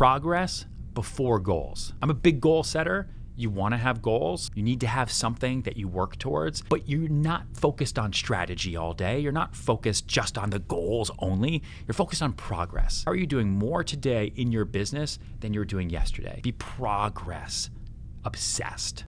progress before goals. I'm a big goal setter. You want to have goals. You need to have something that you work towards, but you're not focused on strategy all day. You're not focused just on the goals only. You're focused on progress. How Are you doing more today in your business than you were doing yesterday? Be progress obsessed.